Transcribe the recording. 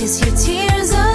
kiss your tears away.